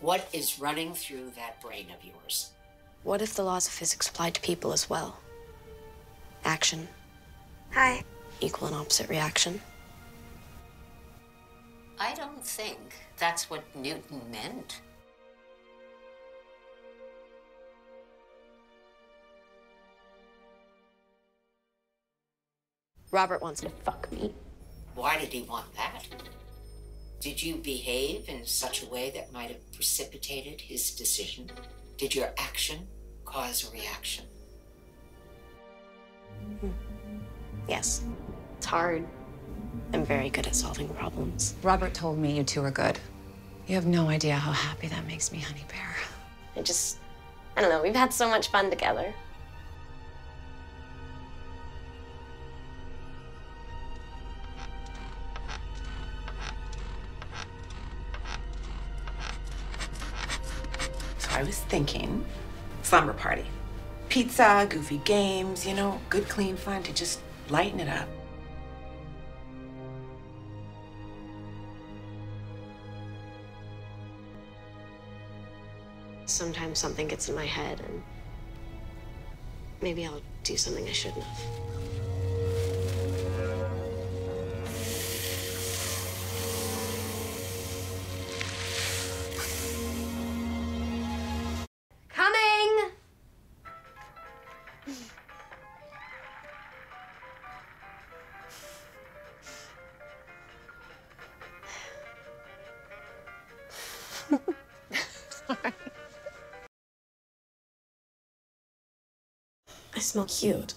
What is running through that brain of yours? What if the laws of physics applied to people as well? Action. Hi. Equal and opposite reaction. I don't think that's what Newton meant. Robert wants to fuck me. Why did he want that? Did you behave in such a way that might have precipitated his decision? Did your action cause a reaction? Hmm. Yes. It's hard. I'm very good at solving problems. Robert told me you two are good. You have no idea how happy that makes me, Honey Bear. I just, I don't know, we've had so much fun together. I was thinking slumber party. Pizza, goofy games, you know, good clean fun to just lighten it up. Sometimes something gets in my head and maybe I'll do something I shouldn't have. I smell cute.